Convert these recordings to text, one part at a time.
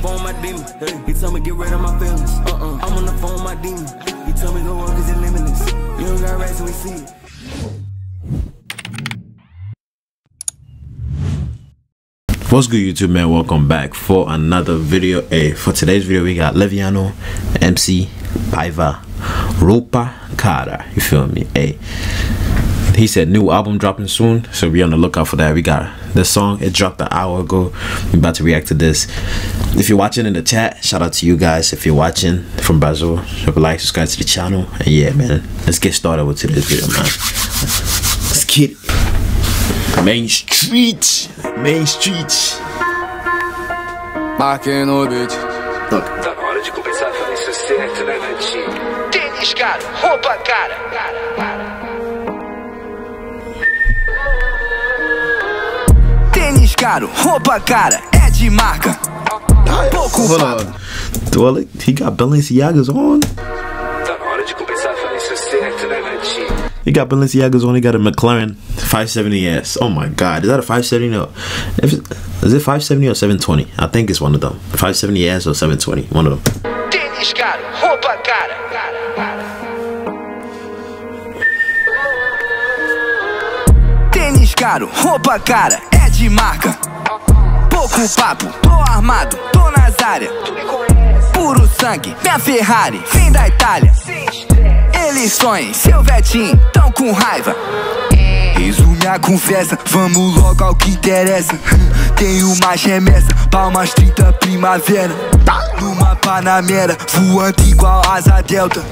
phone my demon. He told me get rid of my feelings. Uh-uh. I'm on the phone my demon. He told me go work cause it's limitless. You don't got rats and we see it. What's good YouTube man? Welcome back for another video. Hey, for today's video we got Leviano, MC, Paiva, Roupa Cara. You feel me? Hey. He said new album dropping soon, so be on the lookout for that. We got the song, it dropped an hour ago. We about to react to this. If you're watching in the chat, shout out to you guys. If you're watching from Brazil, drop a like, subscribe to the channel. And yeah, man, let's get started with today's video, man. Let's get. Main Street. Main Street. Marquei no beat. Look. Tá na hora de começar a fazer isso certo, né, Netinho? Tênis caro, roupa cara. Tênis caro, roupa cara, é de marca. Pouco Hold on. Do I like, he got Balenciagas on? Tá na hora de começar a fazer isso certo, né, Netinho? He got Balenciagas on. He got a McLaren 570S. Oh my God, is that a 570? No, if it, is it 570 or 720? I think it's one of them. 570S or 720, one of them. Tênis caro, roupa cara. De marca. Pouco papo, tô armado, tô nas áreas. Puro sangue, minha Ferrari, vem da Itália. Eles sonham, seu Vetinho, tão com raiva. Resume a conversa, vamos logo ao que interessa. Tenho mais remessa, palmas 30 primavera. Numa Panamera, voando igual asa delta.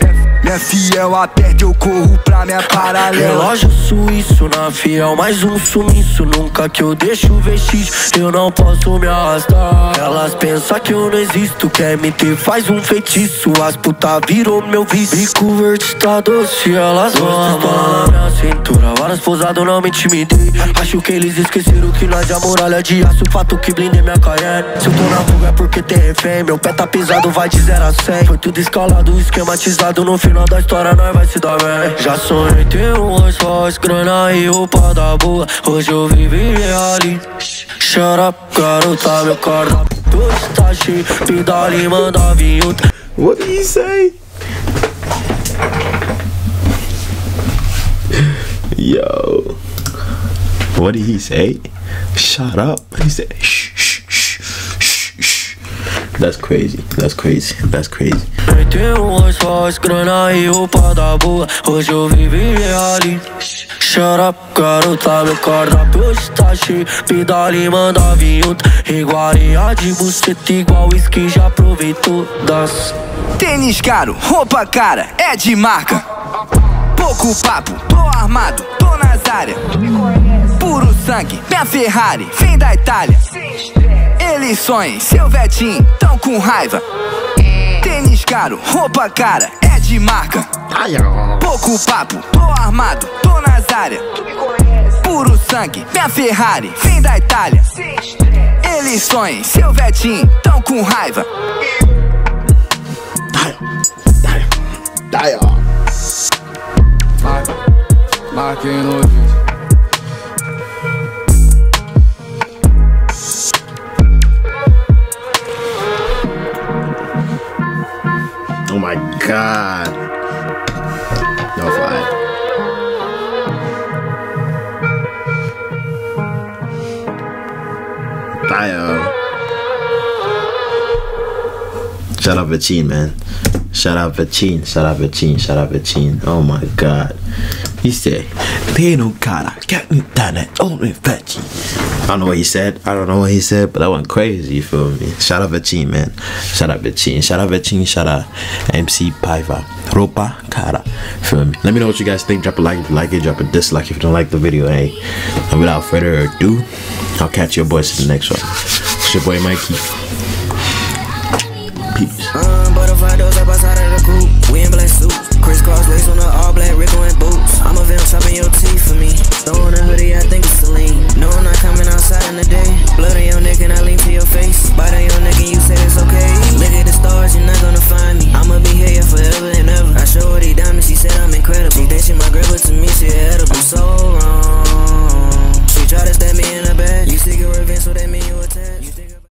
Minha fiel aperta, eu corro pra minha paralela. Relógio suíço na fiel, mais um sumiço Nunca que eu deixo vestígio, eu não posso me arrastar. Elas pensam que eu não existo, quer me ter, faz um feitiço. As puta virou meu vício. Bico verde tá doce, elas vão amar na minha cintura Várias pousadas, não me intimidei. Acho que eles esqueceram que nós é muralha de aço Fato que blindei minha Cayenne Se eu tô na fuga é porque tem refém Meu pé tá pesado, vai de 0 a 100 Foi tudo escalado, esquematizado No final da história nós vai se dar bem. Já sonhei ter um Rolls Royce, grana e roupa da boa Hoje eu vivi ali Shut up, garota, meu cardápio Hoje tá cheio, pedale, manda outra What did he say? Yo. What did he say? Shut up. He said shh. That's crazy. That's crazy. That's crazy. Hoje eu vivi ali Shut up, garota, meu cardápio hoje tá cheio Pedale, manda vir outra Iguaria de buceta igual whisky, já provei todas Tênis caro, roupa cara, é de marca. Pouco papo, tô armado, tô nas áreas. Puro sangue, minha Ferrari, vem da Itália. Eles sonham, seu Vetinho, tão com raiva. Tênis caro, roupa cara, é de marca. Pouco papo, tô armado, tô nas áreas. Puro sangue, minha Ferrari, vem da Itália. Eles sonham, seu Vetinho, tão com raiva. Marquei no Oh my god. No fire. Dio. Shout out Vachin, man. Shout out Vachin. Shout out Vachin. Shout out Vachin. Oh my god. He said, Pino cara, get me down at only Vachin. I don't know what he said. I don't know what he said, but that went crazy. You feel me? Shout out Vachin, man. Shout out Vachin. Shout out Vachin. Shout out MC Paiva. Roupa cara. Feel me? Let me know what you guys think. Drop a like if you like it. Drop a dislike if you don't like the video. Hey, and without further ado, I'll catch your boys in the next one. It's your boy Mikey. Peace. Uh, butterfly doors up outside of the coupe. We in black suits. Crisscross lace on the all black A chopping your teeth for me. Throwing a hoodie, I think it's Celine.